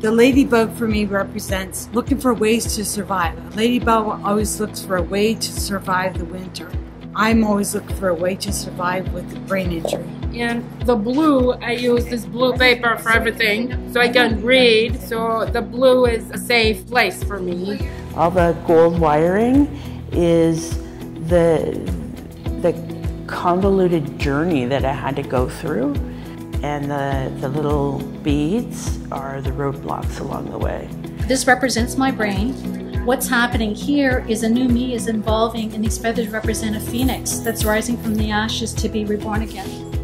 The ladybug for me represents looking for ways to survive. A ladybug always looks for a way to survive the winter. I'm always looking for a way to survive with a brain injury. And the blue, I use this blue paper for everything so I can read. So the blue is a safe place for me. All the gold wiring is the, the convoluted journey that I had to go through. And the, the little beads are the roadblocks along the way. This represents my brain. What's happening here is a new me is evolving, and these feathers represent a phoenix that's rising from the ashes to be reborn again.